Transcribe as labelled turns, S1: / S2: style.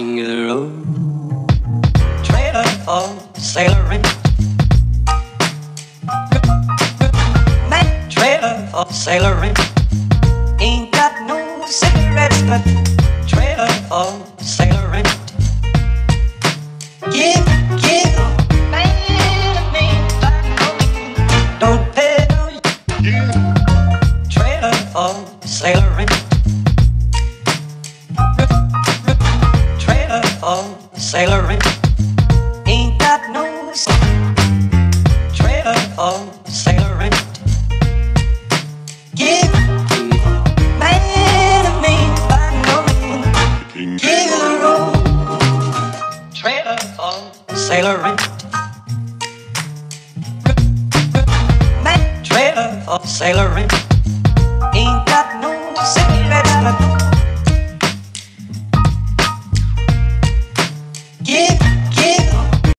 S1: King the road. Trailer for sailoring. Man, trailer for sailoring. Ain't got no cigarettes, but trailer for sailoring. Give, give, man, me, don't pay no trailer for sailoring. For sailoring. Ain't got no trailer for sailoring. Give man to me by no means. Road. Trailer for sailoring. Trailer for. Ain't got no but